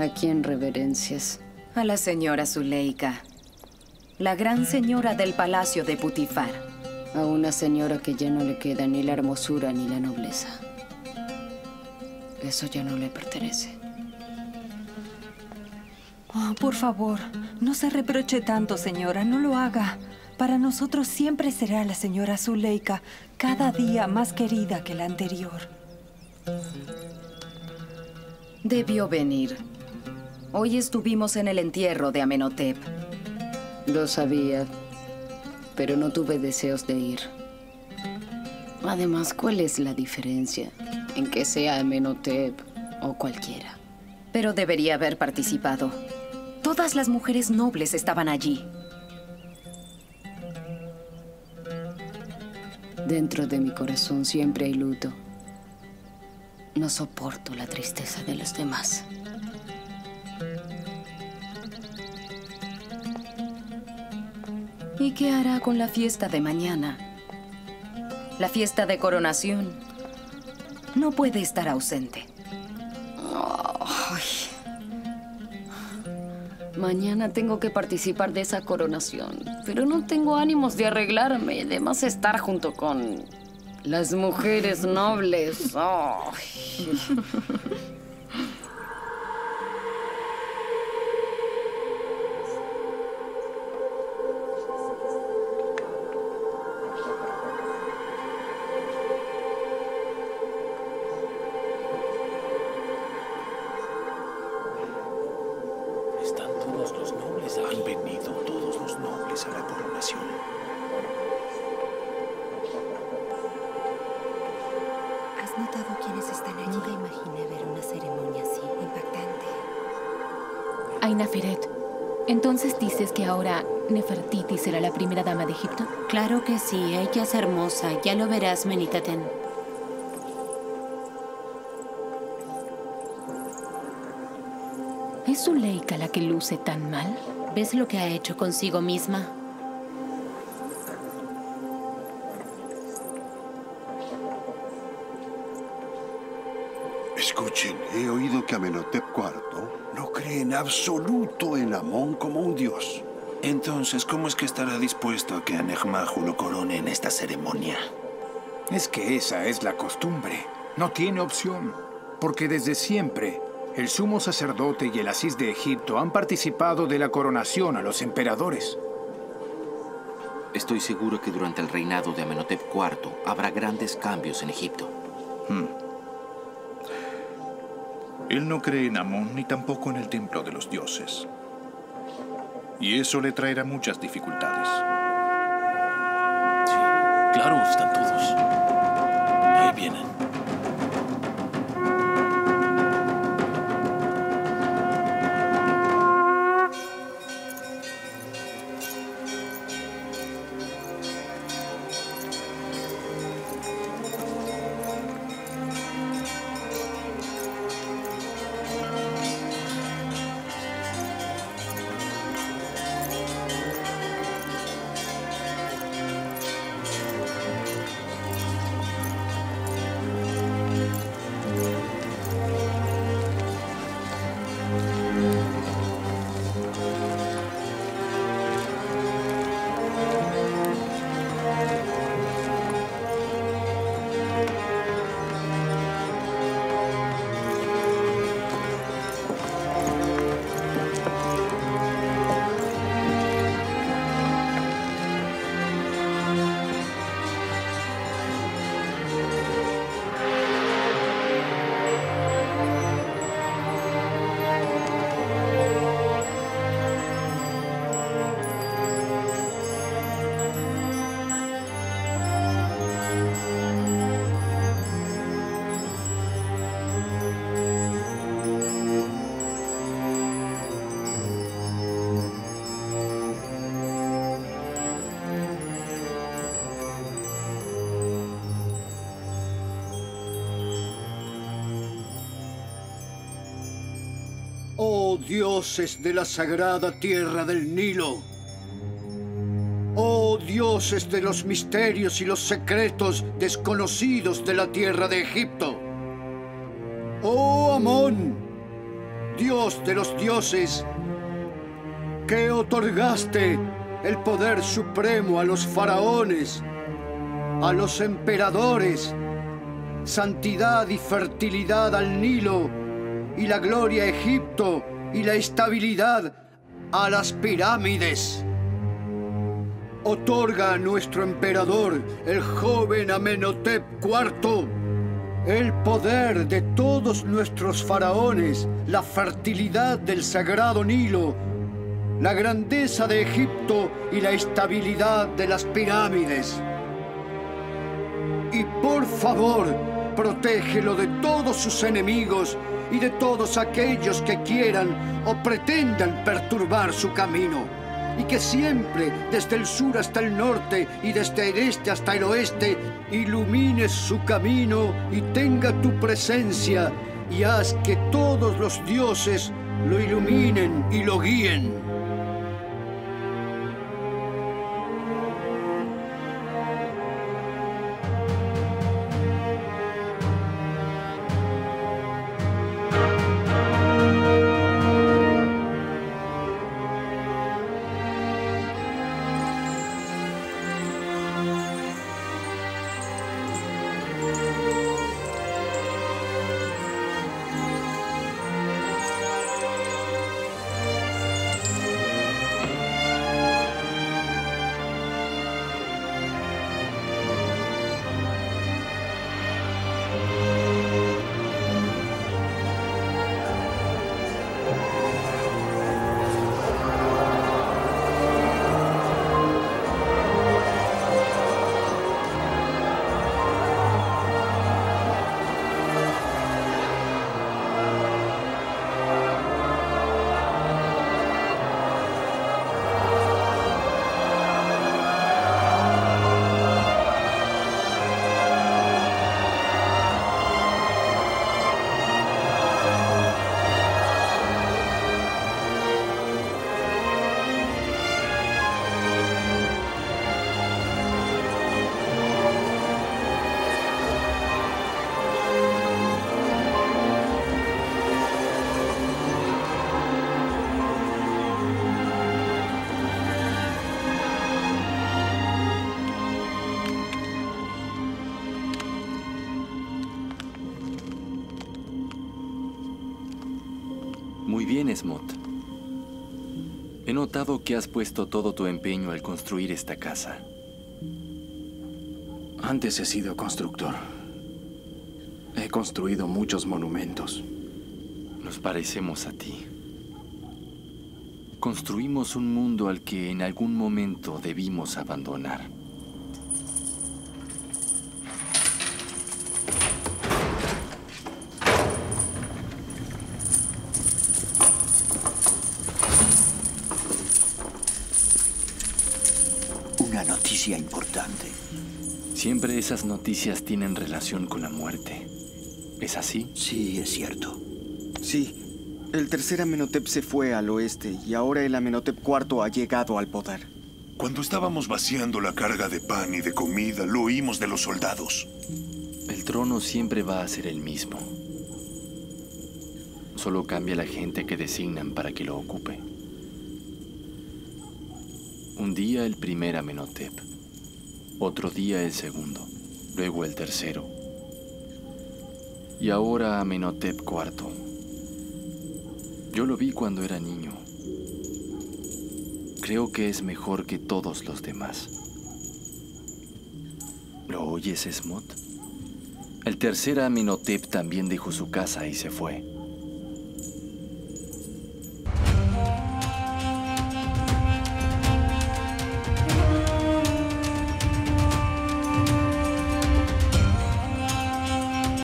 ¿A quién reverencias? A la señora Zuleika, la gran señora del palacio de Putifar. A una señora que ya no le queda ni la hermosura ni la nobleza. Eso ya no le pertenece. Oh, por favor, no se reproche tanto, señora. No lo haga. Para nosotros siempre será la señora Zuleika, cada día más querida que la anterior. Debió venir. Hoy estuvimos en el entierro de Amenhotep. Lo sabía, pero no tuve deseos de ir. Además, ¿cuál es la diferencia en que sea Amenhotep o cualquiera? Pero debería haber participado. Todas las mujeres nobles estaban allí. Dentro de mi corazón siempre hay luto. No soporto la tristeza de los demás. ¿Y qué hará con la fiesta de mañana? La fiesta de coronación. No puede estar ausente. Mañana tengo que participar de esa coronación, pero no tengo ánimos de arreglarme, de más estar junto con las mujeres nobles. ¿Has notado quiénes están allí? Nunca imaginé ver una ceremonia así, impactante. Aina Feret, ¿entonces dices que ahora Nefertiti será la primera dama de Egipto? Claro que sí, ella es hermosa. Ya lo verás, Menitaten. ¿Es Zuleika la que luce tan mal? ¿Ves lo que ha hecho consigo misma? Que Amenhotep IV no cree en absoluto en Amón como un dios. Entonces, ¿cómo es que estará dispuesto a que Anegmahu lo corone en esta ceremonia? Es que esa es la costumbre. No tiene opción. Porque desde siempre, el sumo sacerdote y el asís de Egipto han participado de la coronación a los emperadores. Estoy seguro que durante el reinado de Amenhotep IV habrá grandes cambios en Egipto. Él no cree en Amón ni tampoco en el templo de los dioses. Y eso le traerá muchas dificultades. Claro, están todos. Ahí vienen. Dioses de la sagrada tierra del Nilo. Oh dioses de los misterios y los secretos desconocidos de la tierra de Egipto. Oh Amón, Dios de los dioses, que otorgaste el poder supremo a los faraones, a los emperadores, santidad y fertilidad al Nilo, y la gloria a Egipto, y la estabilidad a las pirámides. Otorga a nuestro emperador, el joven Amenhotep IV, el poder de todos nuestros faraones, la fertilidad del sagrado Nilo, la grandeza de Egipto y la estabilidad de las pirámides. Y por favor, protégelo de todos sus enemigos y de todos aquellos que quieran o pretendan perturbar su camino. Y que siempre, desde el sur hasta el norte y desde el este hasta el oeste, ilumines su camino y tenga tu presencia y haz que todos los dioses lo iluminen y lo guíen. Muy bien, Smot. He notado que has puesto todo tu empeño al construir esta casa. Antes he sido constructor. He construido muchos monumentos. Nos parecemos a ti. Construimos un mundo al que en algún momento debimos abandonar. Una noticia importante. Siempre esas noticias tienen relación con la muerte. ¿Es así? Sí, es cierto. Sí. El tercer Amenhotep se fue al oeste y ahora el Amenhotep IV ha llegado al poder. Cuando estábamos vaciando la carga de pan y de comida, lo oímos de los soldados. El trono siempre va a ser el mismo. Solo cambia la gente que designan para que lo ocupe. Un día el primer Amenhotep, otro día el segundo, luego el tercero. Y ahora Amenhotep IV. Yo lo vi cuando era niño. Creo que es mejor que todos los demás. ¿Lo oyes, Smot? El tercer Amenhotep también dejó su casa y se fue.